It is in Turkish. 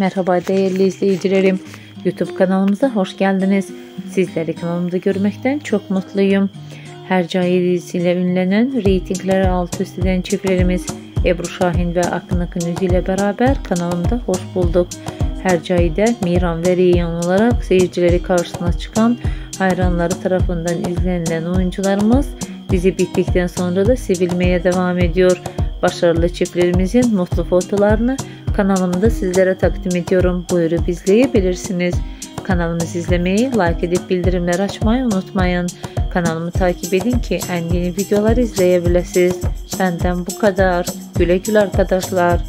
Merhaba değerli izleyicilerim. YouTube kanalımıza hoş geldiniz. Sizleri kanalımda görmekten çok mutluyum. Hercai dizisiyle ünlenen, reytingleri alt üst eden çiftlerimiz Ebru Şahin ve Akın Akın ile beraber kanalımda hoş bulduk. Hercai'de Miran ve Reyhan olarak seyircileri karşısına çıkan hayranları tarafından izlenilen oyuncularımız dizi bittikten sonra da sevilmeye devam ediyor. Başarılı çiftlerimizin mutlu fotolarını kanalımda sizlere takdim ediyorum. Buyurup izleyebilirsiniz. Kanalımızı izlemeyi, like edip bildirimler açmayı unutmayın. Kanalımı takip edin ki en yeni videolar izleyebilirsiniz. Benden bu kadar. Güle güle arkadaşlar.